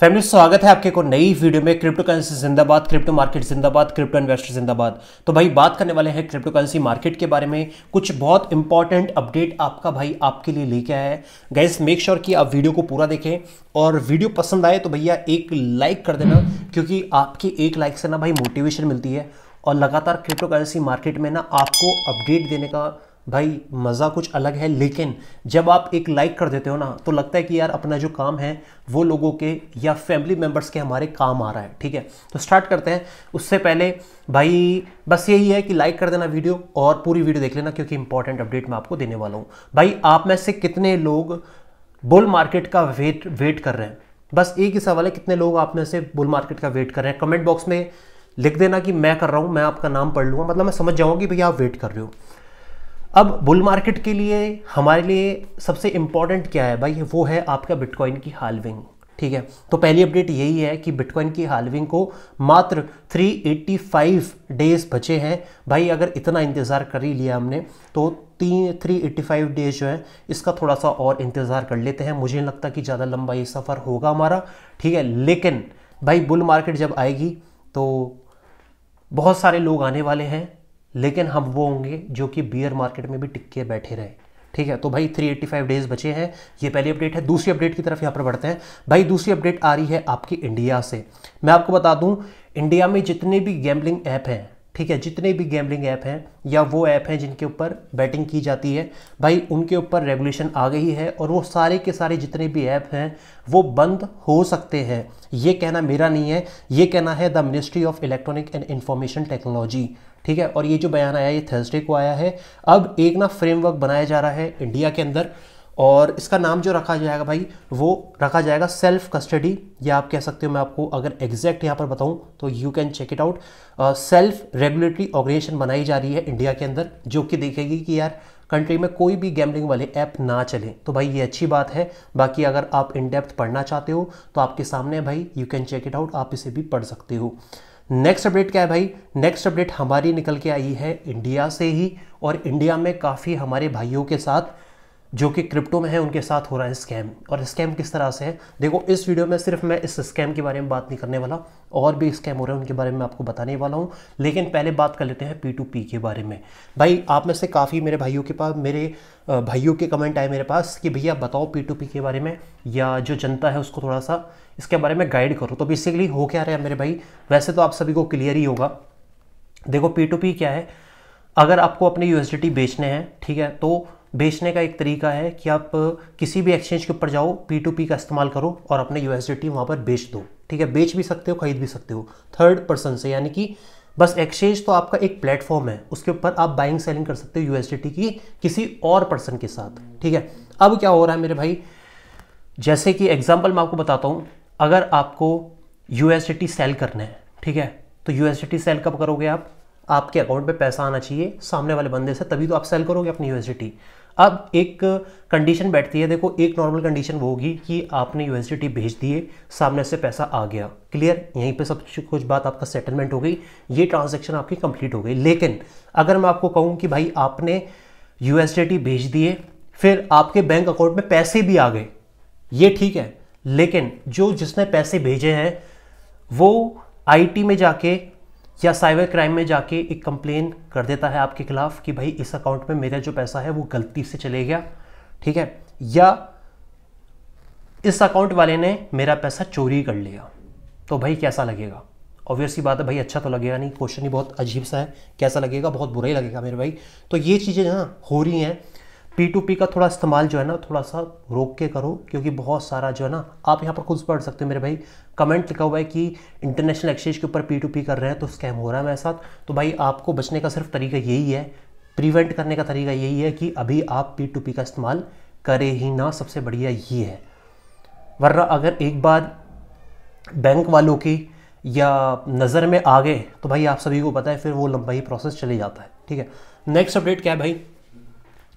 Family स्वागत है आपके को नई वीडियो में। क्रिप्टो करेंसी जिंदाबाद क्रिप्टो मार्केट जिंदाबाद क्रिप्टो इन्वेस्टर जिंदाबाद। तो भाई, बात करने वाले हैं क्रिप्टो करेंसी मार्केट के बारे में। कुछ बहुत इंपॉर्टेंट अपडेट आपका भाई आपके लिए लेके आया है। गैस मेक श्योर कि आप वीडियो को पूरा देखें और वीडियो पसंद आए तो भैया एक लाइक कर देना, क्योंकि आपकी एक लाइक से ना भाई मोटिवेशन मिलती है। और लगातार क्रिप्टो करेंसी मार्केट में ना आपको अपडेट देने का भाई, मज़ा कुछ अलग है, लेकिन जब आप एक लाइक कर देते हो ना तो लगता है कि यार अपना जो काम है, वो लोगों के या फैमिली मेंबर्स के हमारे काम आ रहा है, ठीक है? तो स्टार्ट करते हैं। उससे पहले, भाई, बस यही है कि लाइक कर देना वीडियो और पूरी वीडियो देख लेना, क्योंकि इंपॉर्टेंट अपडेट मैं आपको देने वाला हूँ। भाई, आप में से कितने लोग बुल मार्केट का वेट वेट कर रहे हैं? बस एक ही सवाल है, कितने लोग आप में से बुल मार्केट का वेट कर रहे हैं? कमेंट बॉक्स में लिख देना कि मैं कर रहा हूँ, मैं आपका नाम पढ़ लूँगा। मतलब मैं समझ जाऊँगा कि भैया आप वेट कर रहे हो। अब बुल मार्केट के लिए, हमारे लिए सबसे इंपॉर्टेंट क्या है भाई? वो है आपका बिटकॉइन की हालविंग ठीक है? तो पहली अपडेट यही है कि बिटकॉइन की हालविंग को मात्र 385 डेज़ बचे हैं। भाई, अगर इतना इंतज़ार कर ही लिया हमने तो तीन 385 डेज़ जो है, इसका थोड़ा सा और इंतज़ार कर लेते हैं। मुझे नहीं लगता कि ज़्यादा लंबा ये सफ़र होगा हमारा, ठीक है? लेकिन भाई बुल मार्केट जब आएगी तो बहुत सारे लोग आने वाले हैं। लेकिन हम वो होंगे जो कि बियर मार्केट में भी टिक्के बैठे रहे। ठीक है? तो भाई 385 डेज़ बचे हैं। ये पहली अपडेट है। दूसरी अपडेट की तरफ़ यहाँ पर बढ़ते हैं। भाई, दूसरी अपडेट आ रही है आपकी इंडिया से। मैं आपको बता दूँ इंडिया में जितने भी गैम्बलिंग ऐप हैं ठीक है, जितने भी गैम्बलिंग ऐप हैं या वो ऐप हैं जिनके ऊपर बैटिंग की जाती है, भाई उनके ऊपर रेगुलेशन आ गई है और वो सारे के सारे जितने भी ऐप हैं, वो बंद हो सकते हैं। ये कहना मेरा नहीं है, ये कहना है the ministry of electronic and information technology ठीक है? और ये जो बयान आया, ये थर्सडे को आया है। अब एक ना फ्रेमवर्क बनाया जा रहा है इंडिया के अंदर और इसका नाम जो रखा जाएगा भाई, वो रखा जाएगा सेल्फ कस्टडी या आप कह सकते हो, मैं आपको अगर एग्जैक्ट यहाँ पर बताऊँ तो you can check it out self regulatory organisation बनाई जा रही है इंडिया के अंदर, जो कि देखेगी कि यार कंट्री में कोई भी गैमलिंग वाले ऐप ना चले। तो भाई, ये अच्छी बात है। बाकी अगर आप इन डेप्थ पढ़ना चाहते हो तो आपके सामने भाई you can check it out आप इसे भी पढ़ सकते हो। नेक्स्ट अपडेट क्या है भाई? नेक्स्ट अपडेट हमारी निकल के आई है इंडिया से ही, और इंडिया में काफ़ी हमारे भाइयों के साथ जो कि क्रिप्टो में है, उनके साथ हो रहा है स्कैम और स्कैम किस तरह से है? देखो, इस वीडियो में सिर्फ़ मैं इस स्कैम के बारे में बात नहीं करने वाला, और भी स्कैम हो रहे हैं, उनके बारे में आपको बताने वाला हूँ। लेकिन पहले बात कर लेते हैं पी टू पी के बारे में। भाई, आप में से काफ़ी मेरे भाइयों के पास, मेरे भाइयों के कमेंट आए मेरे पास कि भैया, बताओ पी टू पी के बारे में, या जो जनता है उसको थोड़ा सा इसके बारे में गाइड करो। तो बेसिकली हो क्या रहा है मेरे भाई? वैसे तो आप सभी को क्लियर ही होगा। देखो पी टू पी क्या है? अगर आपको अपने यू बेचने हैं, ठीक है तो बेचने का एक तरीका है कि आप किसी भी एक्सचेंज के ऊपर जाओ पी टू पी का इस्तेमाल करो और अपने यू एस वहाँ पर बेच दो। ठीक है? बेच भी सकते हो, खरीद भी सकते हो। थर्ड पर्सन से, यानी कि बस एक्सचेंज तो आपका एक प्लेटफॉर्म है। उसके ऊपर आप बाइंग सेलिंग कर सकते हो यू की किसी और पर्सन के साथ। ठीक है? अब क्या हो रहा है मेरे भाई? जैसे कि एग्ज़ाम्पल मैं आपको बताता हूँ। अगर आपको यू सेल करना है, ठीक है? तो यू सेल कब करोगे आप? आपके अकाउंट में पैसा आना चाहिए सामने वाले बंदे से, तभी तो आप सेल करोगे अपनी यू अब एक कंडीशन बैठती है, देखो, एक नॉर्मल कंडीशन वो होगी कि आपने यू भेज दिए सामने से पैसा आ गया। क्लियर यहीं पे सब कुछ बात आपका सेटलमेंट हो गई, ये ट्रांजेक्शन आपकी कंप्लीट हो गई। लेकिन अगर मैं आपको कहूँ कि भाई आपने यू भेज दिए फिर आपके बैंक अकाउंट में पैसे भी आ गए, ये ठीक है। लेकिन जो जिसने पैसे भेजे हैं, वो आईटी में जाके या साइबर क्राइम में जाके एक कंप्लेन कर देता है आपके खिलाफ कि भाई इस अकाउंट में मेरा जो पैसा है वो गलती से चले गया, ठीक है? या इस अकाउंट वाले ने मेरा पैसा चोरी कर लिया तो भाई कैसा लगेगा? ऑब्वियसली बात है, भाई अच्छा तो लगेगा नहीं, क्वेश्चन ही बहुत अजीब सा है, कैसा लगेगा? बहुत बुरा ही लगेगा मेरे भाई। तो ये चीज़ें ना हो रही हैं। पी टू पी का थोड़ा इस्तेमाल जो है ना, थोड़ा सा रोक के करो, क्योंकि बहुत सारा जो है ना, आप यहाँ पर खुद पढ़ सकते हो मेरे भाई। कमेंट लिखा हुआ है कि इंटरनेशनल एक्सचेंज के ऊपर पी टू पी कर रहे हैं तो स्कैम हो रहा है मेरे साथ। तो भाई, आपको बचने का सिर्फ़ तरीका यही है प्रिवेंट करने का तरीका यही है कि अभी आप पी टू पी का इस्तेमाल करें ही ना, सबसे बढ़िया ये है। वरना अगर एक बार बैंक वालों की या नज़र में आ गए तो भाई आप सभी को पता है, फिर वो लंबा ही प्रोसेस चले जाता है, ठीक है? नेक्स्ट अपडेट क्या है भाई?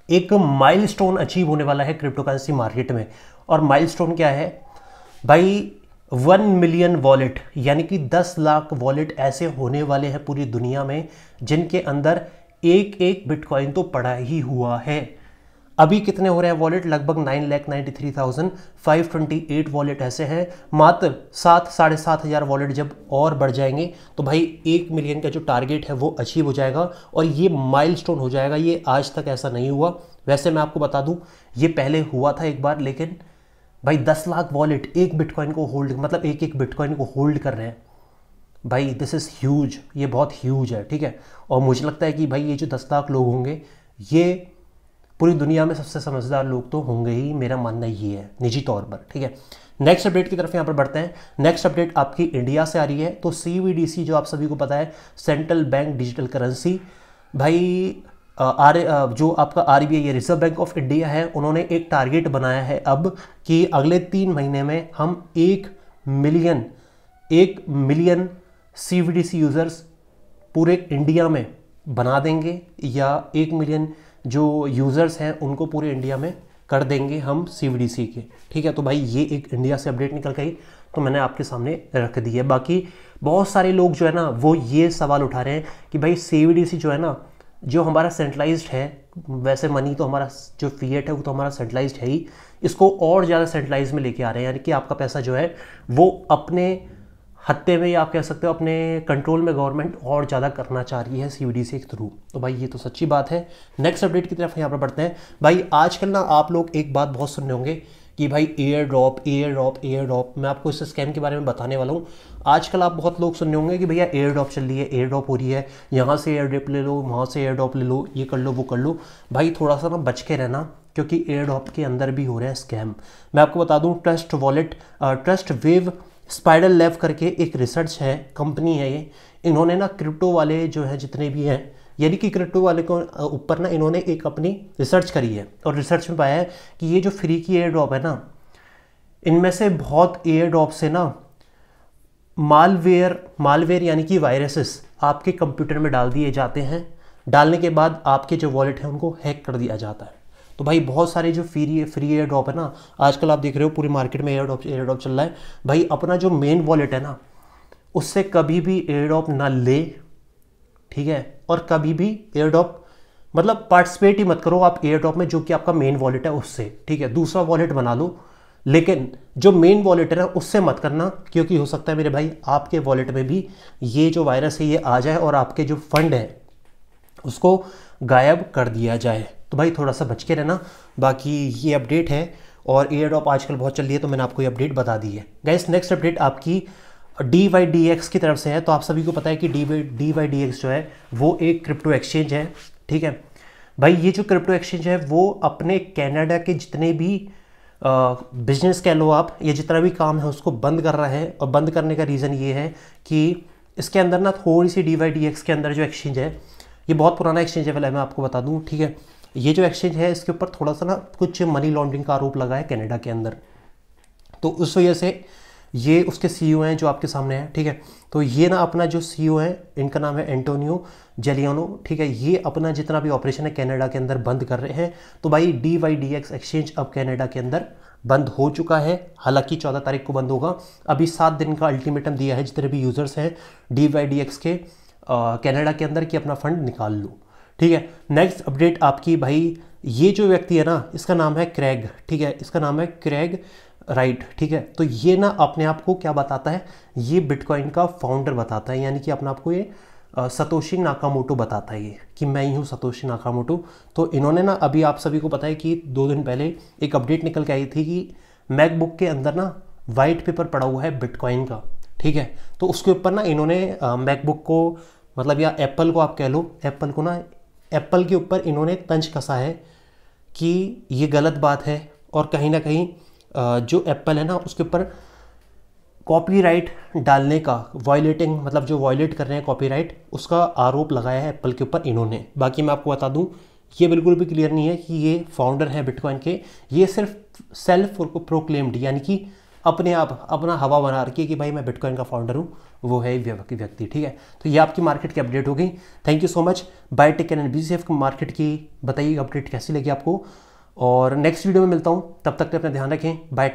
एक माइलस्टोन अचीव होने वाला है क्रिप्टो करेंसी मार्केट में। और माइलस्टोन क्या है? भाई, वन मिलियन वॉलेट, यानी कि दस लाख वॉलेट ऐसे होने वाले हैं पूरी दुनिया में, जिनके अंदर एक एक बिटकॉइन तो पड़ा ही हुआ है। अभी कितने हो रहे हैं वॉलेट लगभग nine lakh ninety three thousand five twenty eight wallet ऐसे हैं। मात्र सात, साढ़े सात हज़ार वॉलेट जब और बढ़ जाएँगे तो भाई एक मिलियन का जो टारगेट है वो अचीव हो जाएगा और ये माइलस्टोन हो जाएगा। ये आज तक ऐसा नहीं हुआ। वैसे मैं आपको बता दूँ, ये पहले हुआ था एक बार, लेकिन भाई दस लाख वॉलेट एक बिटकॉइन को होल्ड मतलब एक एक बिटकॉइन को होल्ड कर रहे हैं। भाई दिस इज़ ह्यूज ये बहुत ह्यूज है, ठीक है? और मुझे लगता है कि भाई ये जो दस लाख लोग होंगे, ये पूरी दुनिया में सबसे समझदार लोग तो होंगे ही, मेरा मानना ये है, निजी तौर पर, ठीक है? नेक्स्ट अपडेट की तरफ़ यहाँ पर बढ़ते हैं। नेक्स्ट अपडेट आपकी इंडिया से आ रही है तो सीवीडीसी जो आप सभी को पता है सेंट्रल बैंक डिजिटल करेंसी भाई आर जो आपका R B I Reserve Bank of India है, उन्होंने एक टारगेट बनाया है अब कि अगले तीन महीने में हम एक मिलियन एक मिलियन सीवीडीसी यूज़र्स पूरे इंडिया में बना देंगे या एक मिलियन जो यूज़र्स हैं, उनको पूरे इंडिया में कर देंगे हम सीवीडीसी के। ठीक है तो भाई ये एक इंडिया से अपडेट निकल गई तो मैंने आपके सामने रख दी है। बाकी बहुत सारे लोग जो है ना, वो ये सवाल उठा रहे हैं कि भाई सीवीडीसी जो है ना, जो हमारा सेंट्रलाइज्ड है, वैसे मनी तो हमारा जो फीएट है, वो तो हमारा सेंट्रलाइज्ड है ही। इसको और ज़्यादा सेंट्रलाइज में लेके आ रहे हैं, यानी कि आपका पैसा जो है, वो अपने हत्ते में आप कह सकते हो अपने कंट्रोल में गवर्नमेंट और ज़्यादा करना चाह रही है सी के थ्रू तो भाई, ये तो सच्ची बात है। नेक्स्ट अपडेट की तरफ़ यहाँ पर बढ़ते हैं। भाई, आजकल ना आप लोग एक बात बहुत सुनने होंगे कि भाई airdrop airdrop airdrop मैं आपको इस स्कैम के बारे में बताने वाला हूँ। आजकल आप बहुत लोग सुनने होंगे कि भैया एयर ड्रॉप चल रही है एयर ड्रॉप हो रही है। यहाँ से एयर ड्रिप ले लो, वहाँ से एयर ड्रॉप ले लो, ये कर लो, वो कर लो। भाई थोड़ा सा ना बच के रहना, क्योंकि एयर ड्रॉप के अंदर भी हो रहे हैं स्कैम मैं आपको बता दूँ ट्रस्ट वॉलेट ट्रस्ट वेव स्पाइडल लैब करके एक रिसर्च है कंपनी है ये। इन्होंने ना क्रिप्टो वाले जो है, जितने भी हैं, यानी कि क्रिप्टो वाले को ऊपर ना इन्होंने एक अपनी रिसर्च करी है। और रिसर्च में पाया है कि ये जो फ्री की एयर ड्रॉप है ना, इनमें से बहुत एयर ड्रॉप से ना मालवेयर मालवेयर यानी कि वायरसेस आपके कंप्यूटर में डाल दिए जाते हैं। डालने के बाद आपके जो वॉलेट है, उनको हैक कर दिया जाता है। तो भाई बहुत सारे जो फ्री फ्री एयर ड्रॉप है ना, आजकल आप देख रहे हो पूरी मार्केट में एयर ड्रॉप एयर ड्रॉप चल रहा है। भाई अपना जो मेन वॉलेट है ना, उससे कभी भी एयर ड्रॉप ना ले, ठीक है? और कभी भी एयर ड्रॉप मतलब पार्टिसिपेट ही मत करो आप एयर ड्रॉप में जो कि आपका मेन वॉलेट है उससे, ठीक है? दूसरा वॉलेट बना लो, लेकिन जो मेन वॉलेट है ना, उससे मत करना, क्योंकि हो सकता है मेरे भाई आपके वॉलेट में भी ये जो वायरस है, ये आ जाए और आपके जो फंड है उसको गायब कर दिया जाए। तो भाई थोड़ा सा बच के रहना, बाकी ये अपडेट है और एयर ड्रॉप आजकल बहुत चल रही है तो मैंने आपको ये अपडेट बता दी है। गैस नेक्स्ट अपडेट आपकी डी वाई डी एक्स की तरफ़ से है तो आप सभी को पता है कि D Y D Y D X जो है, वो एक क्रिप्टो एक्सचेंज है, ठीक है? भाई, ये जो क्रिप्टो एक्सचेंज है, वो अपने कैनेडा के जितने भी बिज़नेस कह लो आप, या जितना भी काम है, उसको बंद कर रहा है। और बंद करने का रीज़न ये है कि इसके अंदर ना थोड़ी सी डी वाई डी एक्स के अंदर जो एक्सचेंज है ये बहुत पुराना एक्सचेंज है पहले मैं आपको बता दूँ, ठीक है? ये जो एक्सचेंज है, इसके ऊपर थोड़ा सा ना कुछ मनी लॉन्ड्रिंग का आरोप लगा है कनाडा के अंदर। तो उस वजह से ये उसके सीईओ हैं जो आपके सामने हैं, ठीक है? तो ये ना अपना जो सीईओ है, इनका नाम है एंटोनियो जेलियानो ठीक है? ये अपना जितना भी ऑपरेशन है कनाडा के अंदर बंद कर रहे हैं। तो भाई D Y D X exchange अब कनाडा के अंदर बंद हो चुका है। हालाँकि चौदह तारीख को बंद होगा। अभी सात दिन का अल्टीमेटम दिया है जितने भी यूज़र्स हैं डी वाई डी एक्स के। कनाडा के अंदर कि अपना फंड निकाल लो। ठीक है? नेक्स्ट अपडेट आपकी भाई, ये जो व्यक्ति है ना, इसका नाम है क्रैग ठीक है? इसका नाम है क्रैग राइट ठीक है? तो ये ना अपने आप को क्या बताता है? ये बिटकॉइन का फाउंडर बताता है, यानी कि अपने आप को ये सतोशी नाकामोटो बताता है ये, कि मैं ही हूँ सतोशी नाकामोटो तो इन्होंने ना, अभी आप सभी को पता है कि दो दिन पहले एक अपडेट निकल के आई थी कि मैकबुक के अंदर ना वाइट पेपर पड़ा हुआ है बिटकॉइन का। ठीक है? तो उसके ऊपर ना इन्होंने मैकबुक को मतलब या एप्पल को आप कह लो, एप्पल को ना, एप्पल के ऊपर इन्होंने तंज कसा है कि ये गलत बात है और कहीं ना कहीं जो एप्पल है ना, उसके ऊपर कॉपीराइट डालने का वॉयलेटिंग मतलब जो वॉयलेट कर रहे हैं कॉपीराइट उसका आरोप लगाया है एप्पल के ऊपर इन्होंने। बाकी मैं आपको बता दूँ, ये बिल्कुल भी क्लियर नहीं है कि ये फाउंडर है बिटकॉइन के, ये सिर्फ़ सेल्फ प्रोक्लेम्ड यानी कि अपने आप, अपना हवा बना रखी है कि भाई मैं बिटकॉइन का फाउंडर हूँ, वो है व्यक्ति, ठीक है? तो ये आपकी मार्केट की अपडेट हो गई। Thank you so much bye take and B C market की बताइए अपडेट कैसी लगी आपको? और नेक्स्ट वीडियो में मिलता हूँ। तब तक अपना ध्यान रखें। बाय